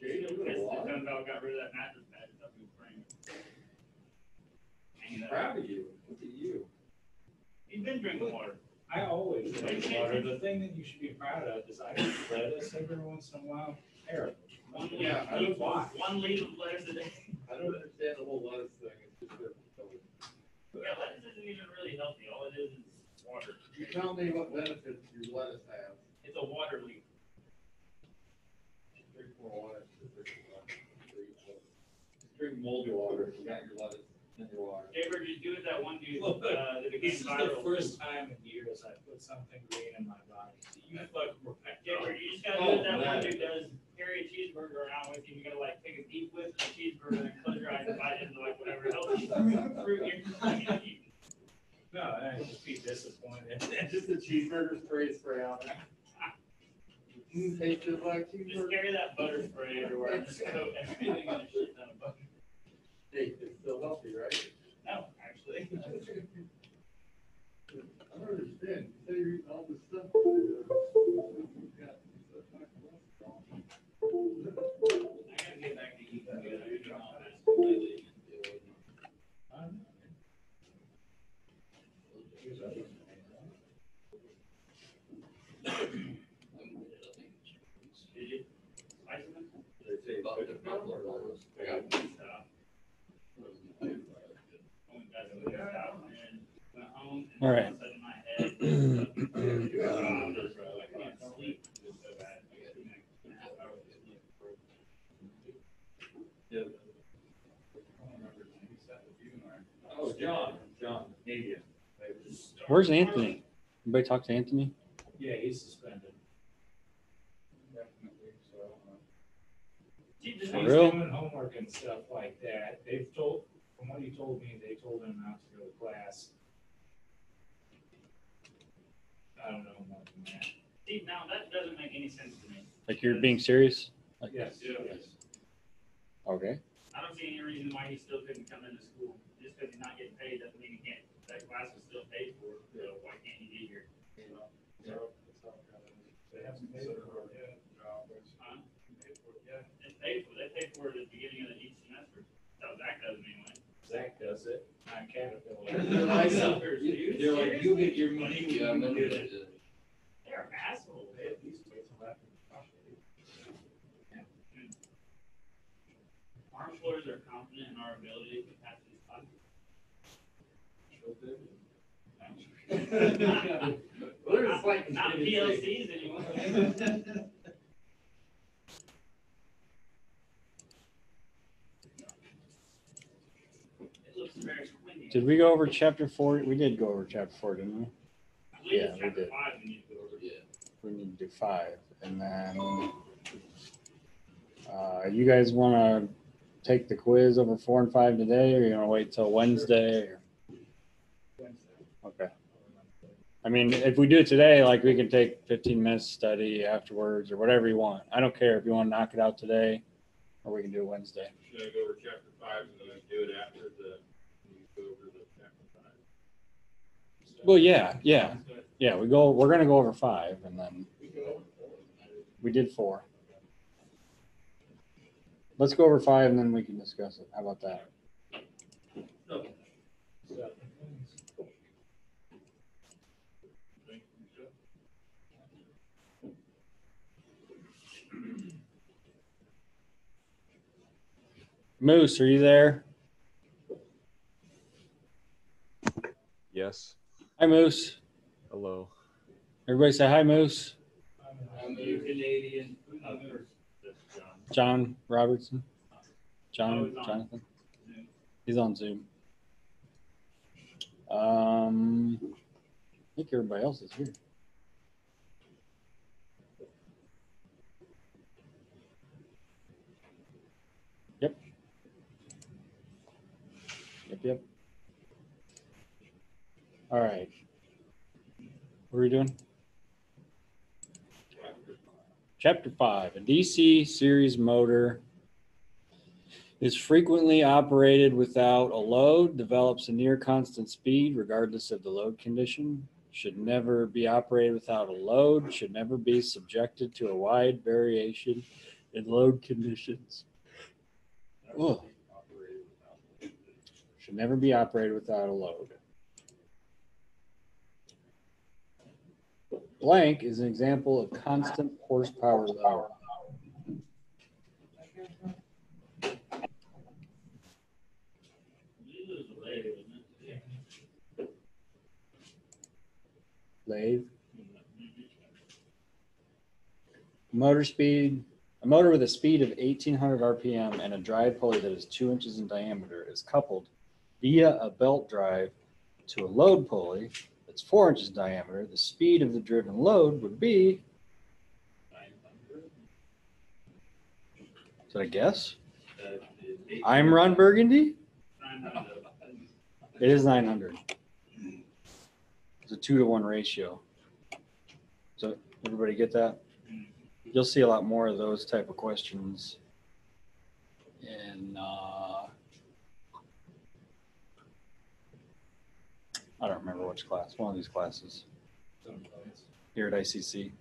Jay, pissed that what? Got rid of that mattress pad up in frame. Hanging up. Proud of you. Look at you. He's been drinking water. I always drink water. The thing that you should be proud of is I eat lettuce every once in a while. Eric, One Yeah, I don't why. one leaf of lettuce a day. I don't understand the whole lettuce thing. It's just that- Yeah, lettuce isn't even really healthy. All it is is water. You tell me what benefits your lettuce has. It's a water leaf. Water. Just drink water. Just Drink moldy water. You got your lettuce in your water. You do it that one dude, Look, uh, that became this is the viral. first time in years I put something green in my body. You fucking. Jaybird, you just gotta do it that one dude does. Carry a cheeseburger around with you. You gotta like take a deep whiff of the cheeseburger and close your eyes and bite into like whatever healthy fruit you're trying to eat. No, I just be disappointed. Just the cheeseburger spray spray out. Just like Just carry that butter spray everywhere just coat everything in a shit ton of butter. Hey, it's still healthy, right? No, actually. I don't understand. You say you're eating all this stuff. Uh, I gotta get back to eating good. Been doing all that lately. Did you? Spice them? They say about the color. I got pissed off. Went back to the house and went home and All right. all of a sudden my head. I can't sleep. It's so bad. I got two and a half hours sleep. Oh, John. Where's Anthony? Anybody talk to Anthony? Yeah, he's suspended. Gee, He's does For real? doing homework and stuff like that. They've told, from what he told me, they told him not to go to class. I don't know more than that. See, now that doesn't make any sense to me. Like you're being serious? Like- Yes, Yeah. yes. Okay. I don't see any reason why he still couldn't come into school. Just because he's not getting paid doesn't mean he can't, that class is still paid for, so why can't he be here? They haven't paid for it yet. Huh? It's paid for, they pay for it at the beginning of each semester. That's how Zach does it anyway. Zach does it, not Caterpillar. I know. Suckers, dude. They're like, you get your money. Seriously? Yeah, I remember Do that. that. They're assholes. They at least wait till after. Our employers are confident in our ability to pass these classes. Well, they're like. Not PLCs anymore. It looks very squinty. Did we go over chapter four? We did go over chapter four, didn't we? Yeah, we did. we need to. Yeah. We need to do five. And then, uh, you guys want to take the quiz over four and five today, or you want to wait till Wednesday? or- Okay. I mean, if we do it today, like we can take fifteen minutes study afterwards or whatever you want. I don't care if you want to knock it out today, or we can do it Wednesday. Should I go over chapter five and then do it after the, you go over the chapter five? Well, yeah, yeah, yeah. We go. We're gonna go over five, and then we did four. Let's go over five, and then we can discuss it. How about that? Moose, are you there? Yes. Hi, Moose. Hello. Everybody say hi, Moose. I'm a Canadian. Who's the mover? John. John Robertson. Oh, John. Jonathan. He's on Zoom. Um, I think everybody else is here. Yep. Yep, yep. All right. What are we doing? Chapter five, a DC series motor is frequently operated without a load, develops a near constant speed regardless of the load condition, should never be operated without a load, should never be subjected to a wide variation in load conditions. Oh. Should never be operated without a load. Blank is an example of constant horsepower the lathe. Motor speed, a motor with a speed of eighteen hundred RPM and a drive pulley that is two inches in diameter is coupled via a belt drive to a load pulley that's four inches in diameter. The speed of the driven load would be, did I guess? I'm Ron Burgundy? It is nine hundred. It's a two to one ratio. So everybody get that? You'll see a lot more of those type of questions. in uh, I don't remember which class, one of these classes here at ICC.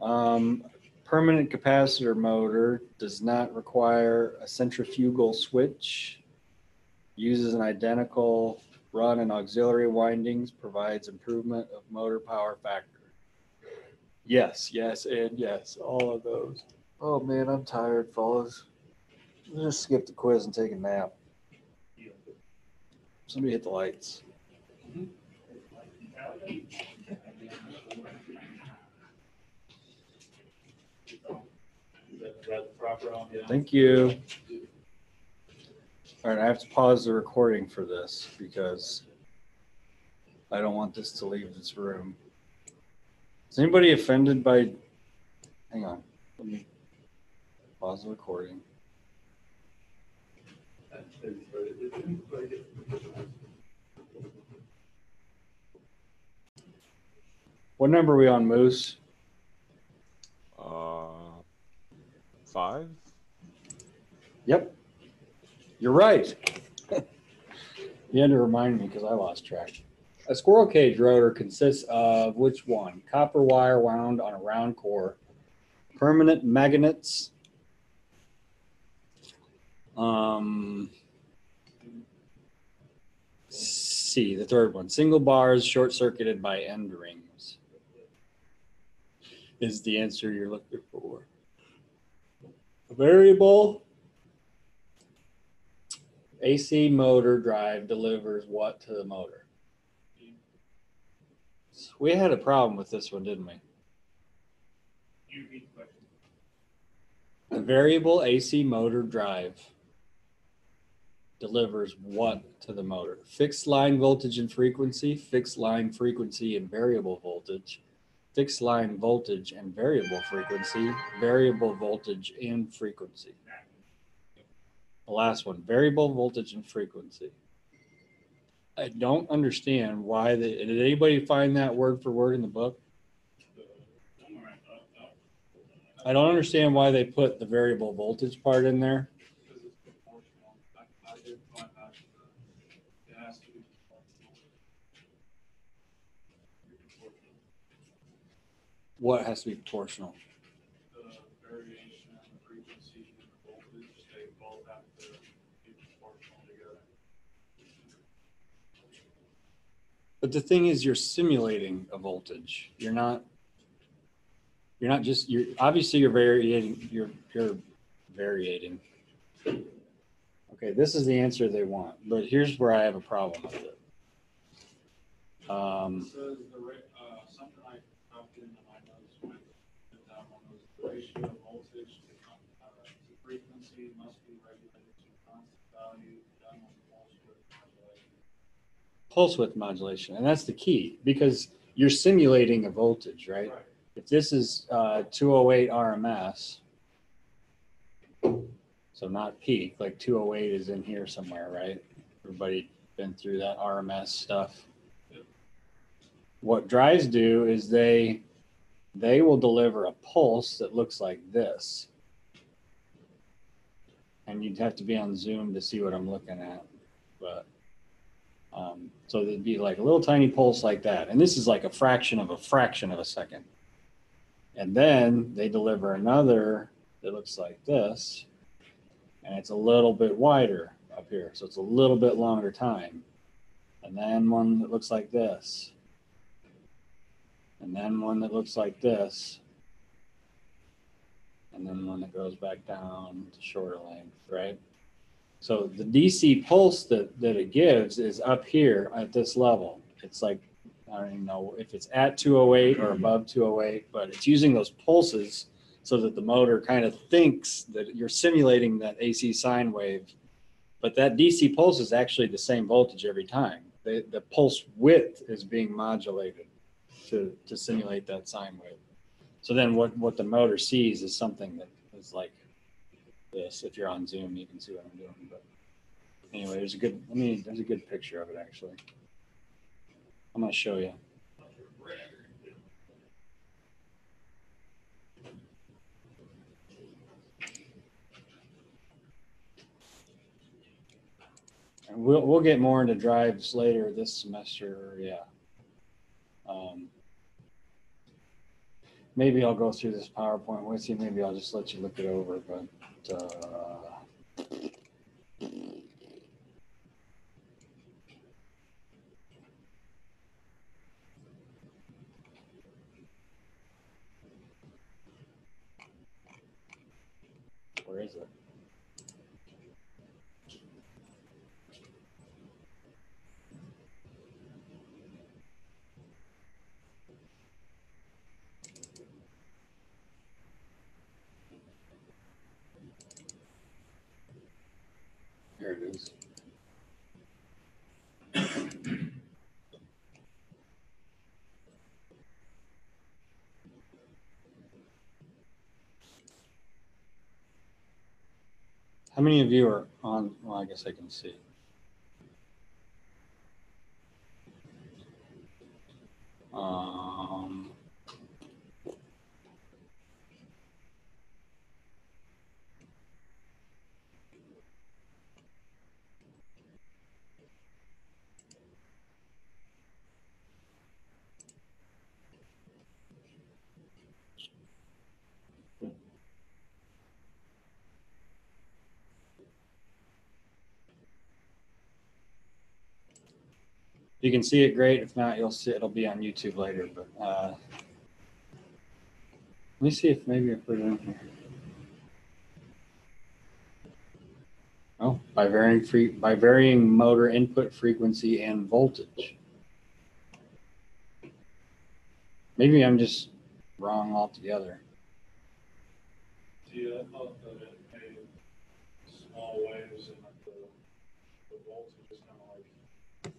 Um, permanent capacitor motor does not require a centrifugal switch. Uses an identical run and auxiliary windings, provides improvement of motor power factor. Yes, yes, and yes, all of those. Oh man, I'm tired, fellas. Let's just skip the quiz and take a nap. Somebody hit the lights. Thank you. All right, I have to pause the recording for this because I don't want this to leave this room. Is anybody offended by, hang on, let me pause the recording. What number are we on, Moose? Uh, five. Yep. You're right. you had to remind me because I lost track. A squirrel cage rotor consists of which one? Copper wire wound on a round core, permanent magnets. Um, C, the third one, single bars short circuited by end rings. Is the answer you're looking for. A variable AC motor drive delivers what to the motor? We had a problem with this one, didn't we? You read the question. A variable AC motor drive delivers what to the motor? Fixed line voltage and frequency, fixed line frequency and variable voltage, fixed line voltage and variable frequency, variable voltage and frequency. The last one, variable voltage and frequency. I don't understand why the, did anybody find that word for word in the book? I don't understand why they put the variable voltage part in there. Because it's proportional. I, I did find that, uh, it has to be proportional. What has to be proportional? But the thing is, you're simulating a voltage. You're not. You're not just. You're obviously you're varying. You're you're varying. Okay, this is the answer they want, but here's where I have a problem with it. It Um, says the uh, something I copied into my notes when, that one was the ratio of voltage to, con- uh, to frequency must be regulated to constant value done on pulse width modulation. Pulse width modulation, and that's the key because you're simulating a voltage, right? If this is uh, 208 RMS, so not peak, like 208 is in here somewhere, right? Everybody been through that RMS stuff. What drives do is they they will deliver a pulse that looks like this. And you'd have to be on Zoom to see what I'm looking at, but um, so there'd be like a little tiny pulse like that, and this is like a fraction of a fraction of a second And then they deliver another that looks like this. And it's a little bit wider up here. So it's a little bit longer time. And then one that looks like this. And then one that looks like this. And then one that goes back down to shorter length, right? So the DC pulse that, that it gives is up here at this level. It's like, I don't even know if it's at 208 or above 208, but it's using those pulses so that the motor kind of thinks that you're simulating that AC sine wave. But that DC pulse is actually the same voltage every time. The, the pulse width is being modulated to, to simulate that sine wave. So then what, what the motor sees is something that is like this. If you're on Zoom, you can see what I'm doing. But anyway, there's a good, I mean, there's a good picture of it actually. I'm gonna show you. And we'll, we'll get more into drives later this semester, yeah. Um, Maybe I'll go through this PowerPoint with you, maybe I'll just let you look it over, but, uh, where is it? Here it is. How many of you are on, well, I guess I can see. Um, If you can see it, great. If not, you'll see it'll be on YouTube later. But uh, let me see if maybe I put it in here. Oh, by varying free by varying motor input frequency and voltage. Maybe I'm just wrong altogether I thought that it made small waves and that the, the voltage is kind of like,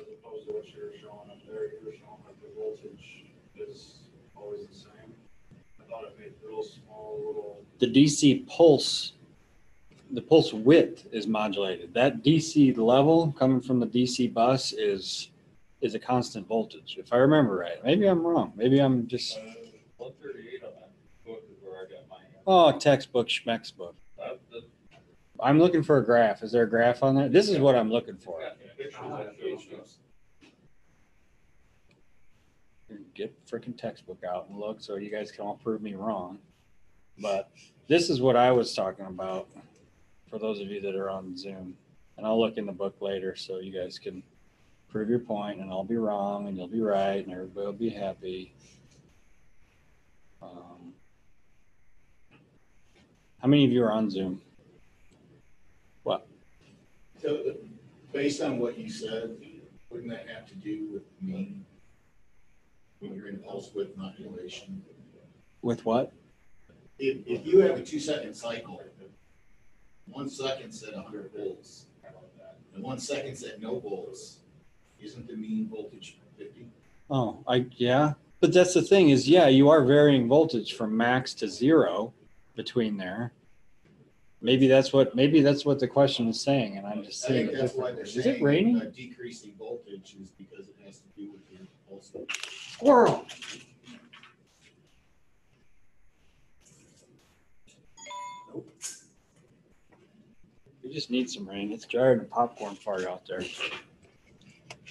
as opposed to what you're showing up there, you're showing that the voltage is always the same. I thought it made real small little, The DC pulse, the pulse width is modulated. That DC level coming from the DC bus is is a constant voltage. If I remember right, maybe I'm wrong. Maybe I'm just uh, thirty-eight on that book is where I got mine. oh textbook schmeck's book. That, that, I'm looking for a graph. Is there a graph on there? This is what I'm looking for. got pictures that shows us. Get freaking textbook out and look so you guys can all prove me wrong. But this is what I was talking about for those of you that are on Zoom. And I'll look in the book later so you guys can prove your point and I'll be wrong and you'll be right and everybody will be happy. Um, how many of you are on Zoom? What? So, based on what you said, wouldn't that have to do with mean? When you're in pulse width modulation? With what? If, if you have a two second cycle, one second's at hundred volts, and one second's at no volts, isn't the mean voltage fifty? Oh, I, yeah, but that's the thing is, yeah, you are varying voltage from max to zero between there. Maybe that's what, maybe that's what the question is saying, and I'm just I saying think that's why they're. Is saying. it raining? uh, Decreasing voltage is because it has to do with your pulse. Width. Squirrel. We just need some rain. It's jarring a popcorn fart out there.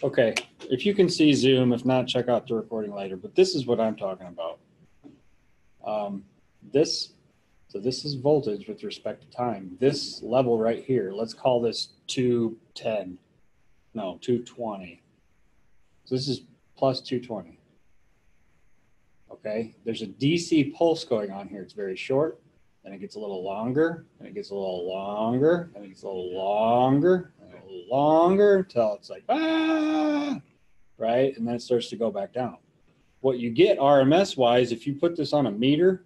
Okay, if you can see Zoom, if not, check out the recording later, but this is what I'm talking about. Um, this, so this is voltage with respect to time. This level right here, let's call this two ten. No, two twenty. So this is plus two twenty. Okay, there's a DC pulse going on here. It's very short, then it gets a little longer, and it gets a little longer, and it gets a little longer, and a little longer until it's like ah, right, and then it starts to go back down. What you get RMS wise, if you put this on a meter,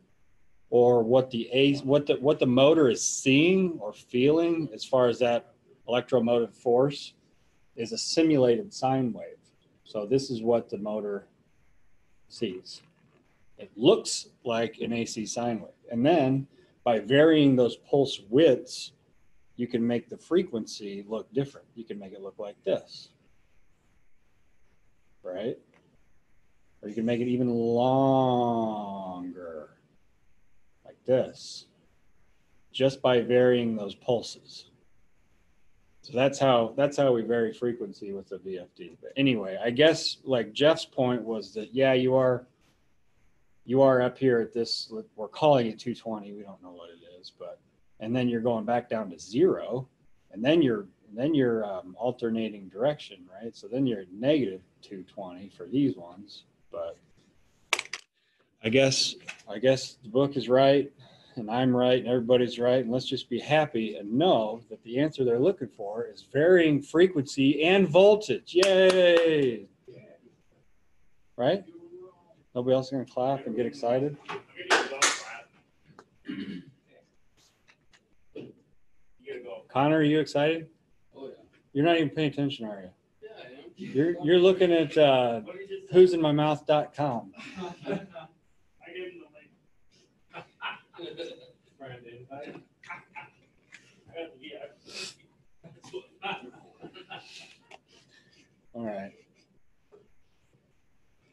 or what the a what the what the motor is seeing or feeling as far as that electromotive force is a simulated sine wave. So this is what the motor sees. It looks like an AC sine wave. And then by varying those pulse widths, you can make the frequency look different. You can make it look like this. Right? Or you can make it even longer, like this, just by varying those pulses. So that's how that's how we vary frequency with the VFD. But anyway, I guess like Jeff's point was that yeah, you are you are up here at this we're calling it 220 we don't know what it is but and then you're going back down to zero and then you're then you're um, alternating direction right? So then you're at negative 220 for these ones but i guess i guess the book is right and i'm right and everybody's right and let's just be happy and know that the answer they're looking for is varying frequency and voltage. Yay! Right Nobody else gonna clap and get excited? Connor, are you excited? Oh, yeah. You're not even paying attention, are you? Yeah. You're, you're looking at, uh, who'sinmymouth.com. All right.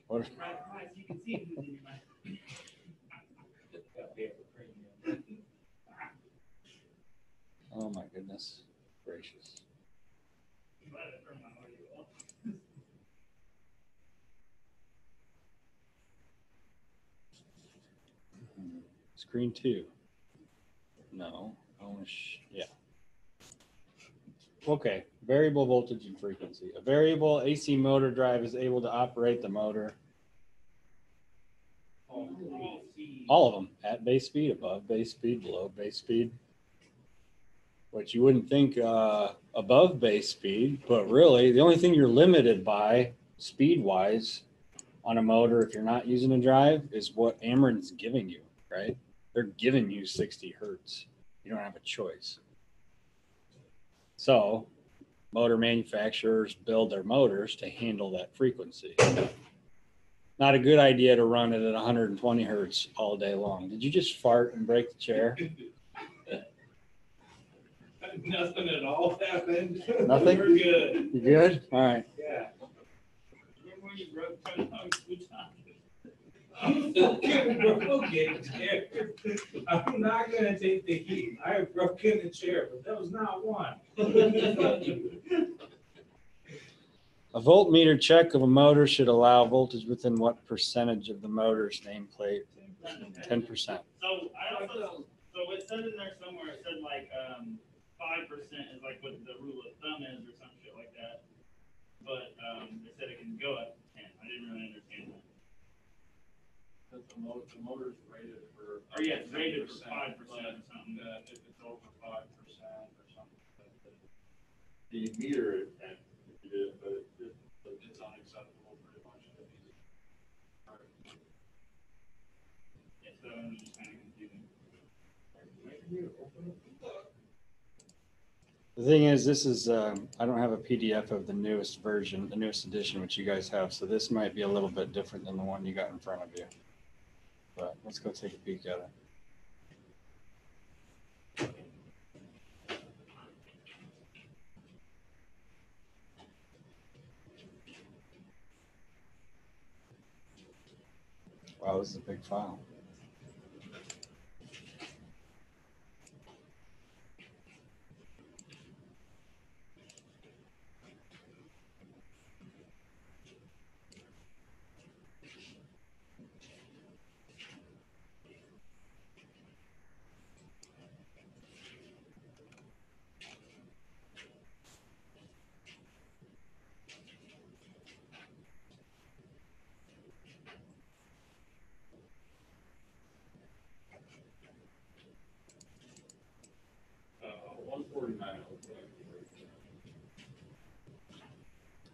What, you can see who's in my- oh my goodness gracious. It. Screen two. No, I want to, yeah. Okay, variable voltage and frequency. A variable AC motor drive is able to operate the motor. All of them at base speed, above base speed, below base speed. Which you wouldn't think uh, above base speed, but really the only thing you're limited by speed wise on a motor, if you're not using a drive, is what Ameren's giving you, right? They're giving you 60 hertz. You don't have a choice. So, motor manufacturers build their motors to handle that frequency not a good idea to run it at 120 hertz all day long. Did you just fart and break the chair? Nothing at all happened. Nothing? We're good. You good? All right. Yeah. Remember when you broke ten dogs two times? I'm broken chair. I'm not gonna take the heat. I have broken the chair, but that was not one. A voltmeter check of a motor should allow voltage within what percentage of the motor's nameplate? 10%. So I also, so it said in there somewhere, it said like, um, five percent is like what the rule of thumb is or some shit like that. But, um, they said it can go up to ten. I didn't really understand that. Because the motor, the motor's rated for. Or yeah, it's rated for five percent or something. uh, If it's over five percent or something, like that, The meter, and it is, but it, it- it's unacceptable pretty much. Yeah, so The thing is, this is, um, I don't have a PDF of the newest version, the newest edition, which you guys have. So this might be a little bit different than the one you got in front of you. But let's go take a peek at it. Wow, this is a big file.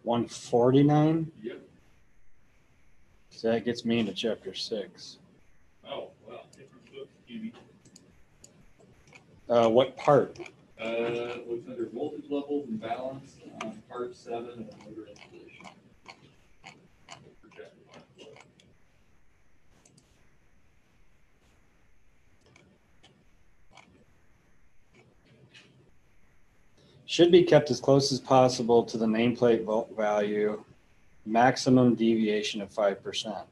One forty-nine? Yep. So that gets me into chapter six. Oh, well, Different Jimmy. Uh, what part? uh, looks under voltage levels and balance on part seven of motor installation. Projected line flow. Should be kept as close as possible to the nameplate volt value, maximum deviation of five percent.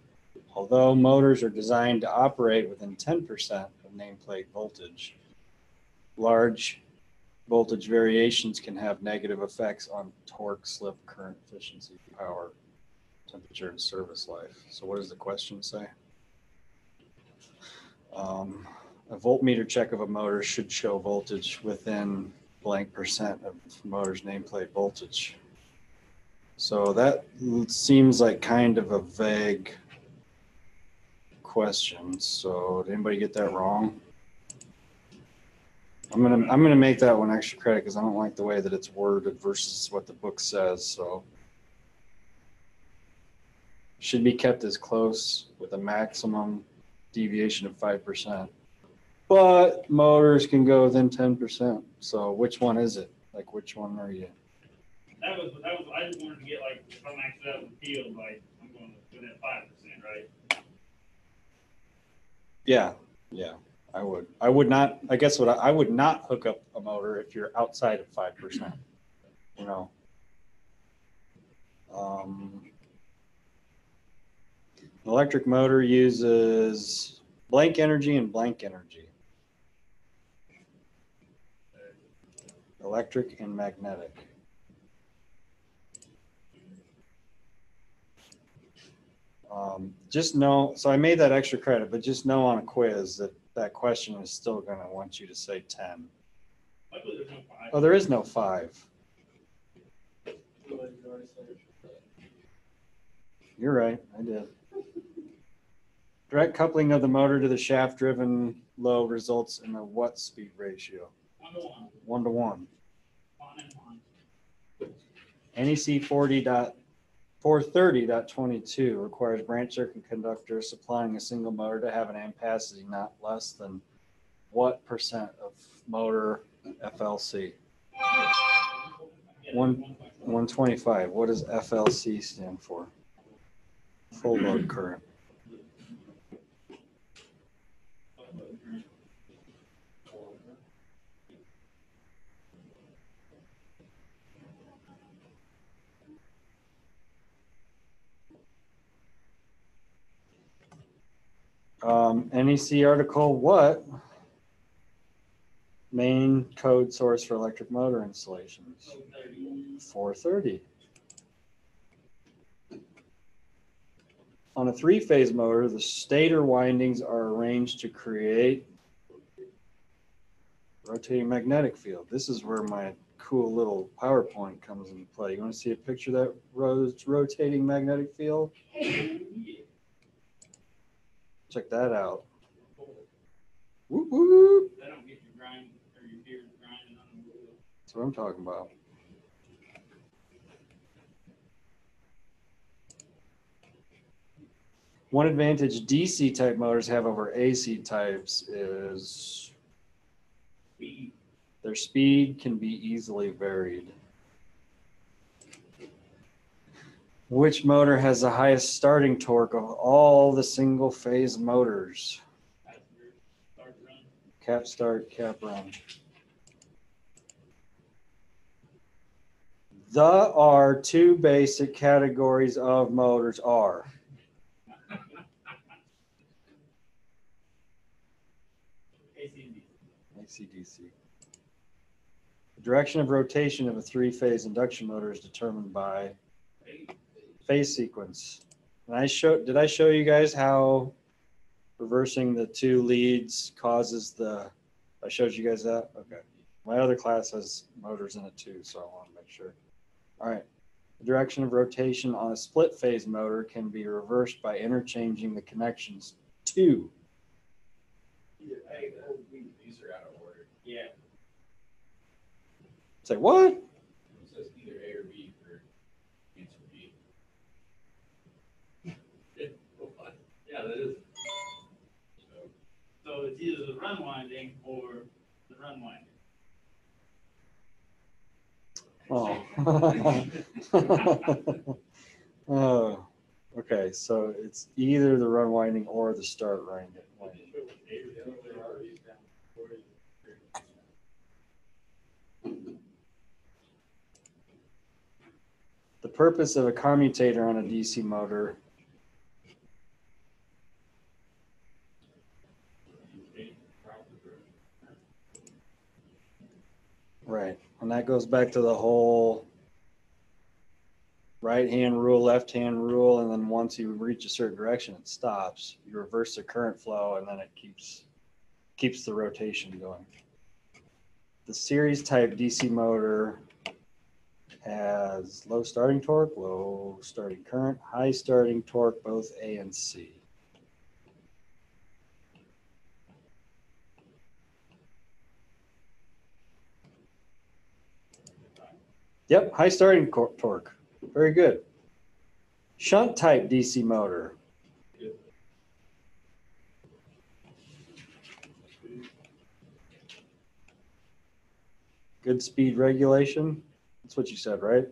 Although motors are designed to operate within ten percent of nameplate voltage, large voltage variations can have negative effects on torque, slip, current efficiency, power, temperature, and service life. So what does the question say? Um, a voltmeter check of a motor should show voltage within blank percent of motor's nameplate voltage. So that seems like kind of a vague question. So did anybody get that wrong? I'm gonna, I'm gonna make that one extra credit because I don't like the way that it's worded versus what the book says, so. Should be kept as close with a maximum deviation of five percent. But motors can go within ten percent. So which one is it? Like, which one are you? That was, that was, I just wanted to get like, if I max it out in the field, like, I'm going within five percent, right? Yeah, yeah, I would. I would not, I guess what I, I would not hook up a motor if you're outside of five percent, you know? Um, Electric motor uses blank energy and blank energy. Electric and magnetic. Um, just know, so I made that extra credit, but just know on a quiz that that question is still gonna want you to say ten. Luckily, there's no five. Oh, there is no five. You're right, I did. Direct coupling of the motor to the shaft driven low results in a what speed ratio? One to one, One to one. NEC forty dot four thirty dot twenty-two requires branch circuit conductors supplying a single motor to have an ampacity not less than what percent of motor FLC? One- One twenty-five. What does FLC stand for? Full load current. Um, NEC article, what? Main code source for electric motor installations, four thirty. On a three-phase motor, the stator windings are arranged to create rotating magnetic field. This is where my cool little PowerPoint comes into play. You want to see a picture of that ro- rotating magnetic field? Check that out. Whoop, whoop. That don't get you grind, or your gears grinding on the wheel. That's what I'm talking about. One advantage DC type motors have over AC types is their speed can be easily varied. Which motor has the highest starting torque of all the single phase motors? Cap start, cap run. The are two basic categories of motors are. AC/DC. The direction of rotation of a three-phase induction motor is determined by phase sequence. And I showed, did I show you guys how reversing the two leads causes the, I showed you guys that? Okay. My other class has motors in it too, so I want to make sure. All right. The direction of rotation on a split phase motor can be reversed by interchanging the connections to. These are out of order. Yeah. Say what? it isn't. So, it's either the run winding or the run winding. Oh. oh. Okay, so it's either the run winding or the start winding. The purpose of a commutator on a DC motor Right, and that goes back to the whole right-hand rule, left-hand rule, and then once you reach a certain direction, it stops. You reverse the current flow, and then it keeps keeps the rotation going. The series type DC motor has low starting torque, low starting current, high starting torque, both A and C. Yep, high starting cor- torque. Very good. Shunt type DC motor. Good speed regulation. That's what you said, right?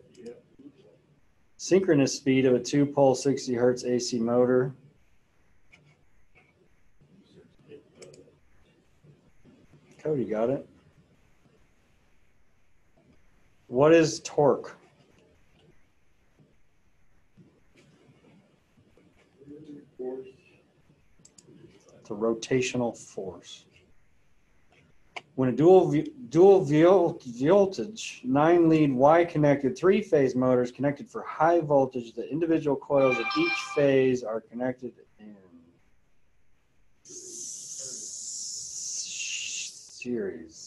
Synchronous speed of a two pole 60 hertz AC motor. Cody got it. What is torque? It's a rotational force. When a dual dual voltage nine lead Y connected three phase motor is connected for high voltage, the individual coils of each phase are connected in series.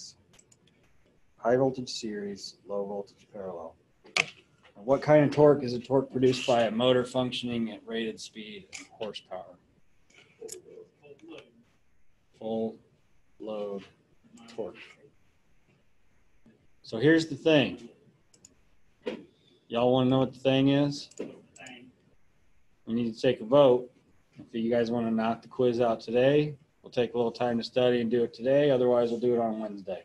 High voltage series, low voltage parallel. What kind of torque is a torque produced by a motor functioning at rated speed horsepower? Full load torque. So here's the thing. Y'all want to know what the thing is? We need to take a vote. If you guys want to knock the quiz out today, we'll take a little time to study and do it today. Otherwise, we'll do it on Wednesday.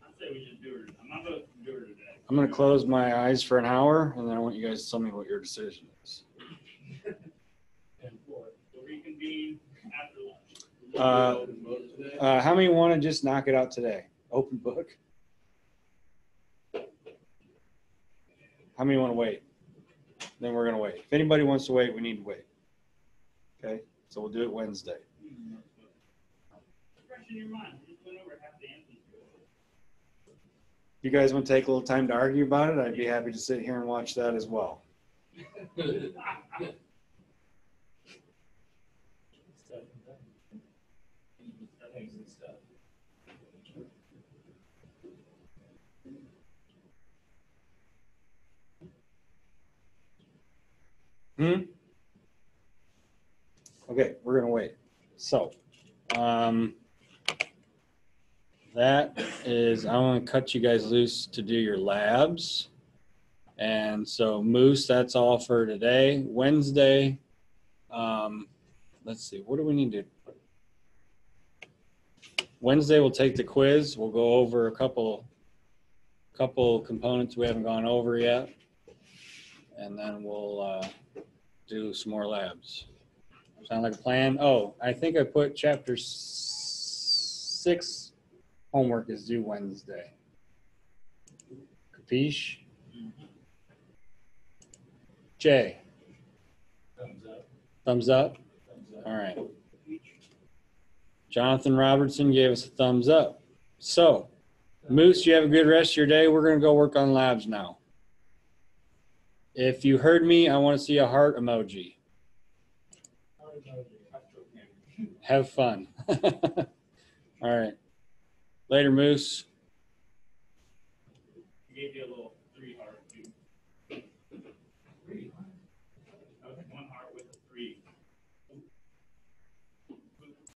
I say we just do it. I'm not gonna do it today. I'm going to close my eyes for an hour, and then I want you guys to tell me what your decision is. Uh, Uh, how many want to just knock it out today? Open book. How many want to wait? Then we're going to wait. If anybody wants to wait, we need to wait. Okay, so we'll do it Wednesday. Fresh in your mind. Just went over half the answers. If you guys want to take a little time to argue about it, I'd be happy to sit here and watch that as well. Hmm? Okay, we're gonna wait. So, um, that is, I want to cut you guys loose to do your labs. And so Moose, that's all for today. Wednesday, um, let's see, what do we need to? Wednesday, we'll take the quiz. We'll go over a couple, couple components we haven't gone over yet. And then we'll, uh, do some more labs. Sound like a plan? Oh, I think I put chapter six homework is due Wednesday. Capiche? Jay, Thumbs up. thumbs up? All right. Jonathan Robertson gave us a thumbs up. So, Moose, you have a good rest of your day. We're going to go work on labs now. If you heard me, I want to see a heart emoji. Have fun. All right. Later, Moose. Gave you a little